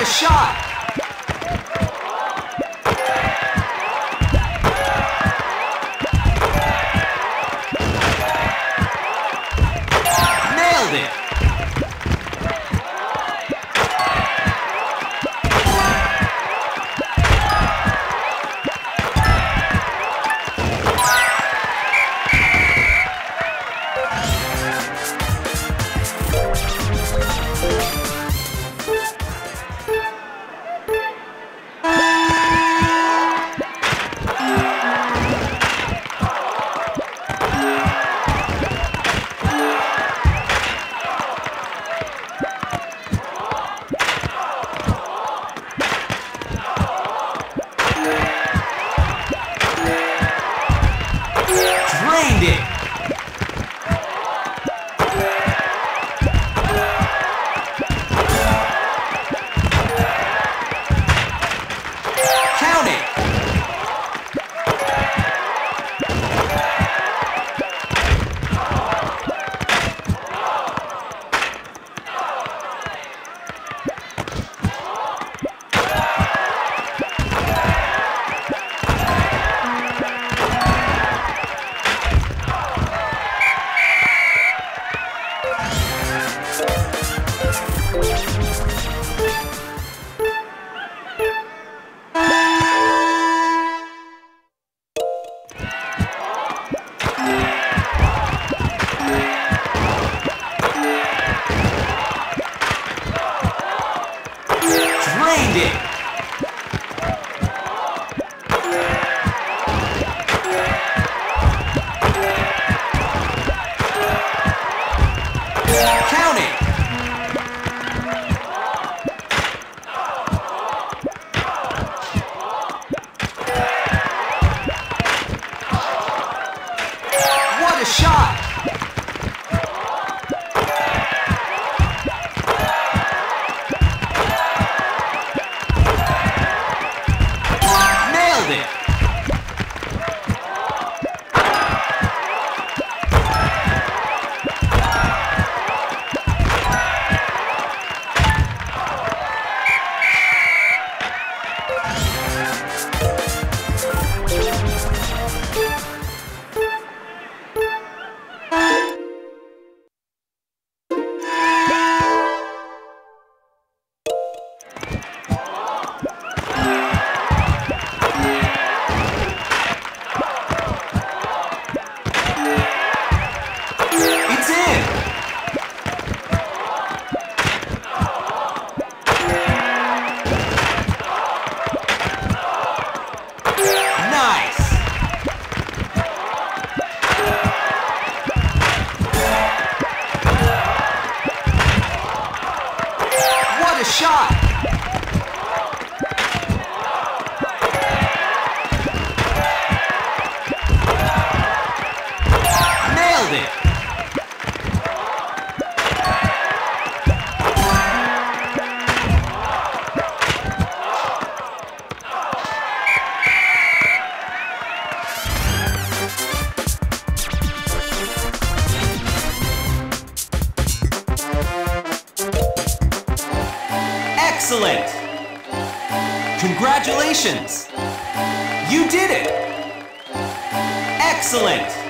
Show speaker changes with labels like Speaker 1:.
Speaker 1: a shot. Shot! Nailed it! Excellent! Congratulations! You did it! Excellent!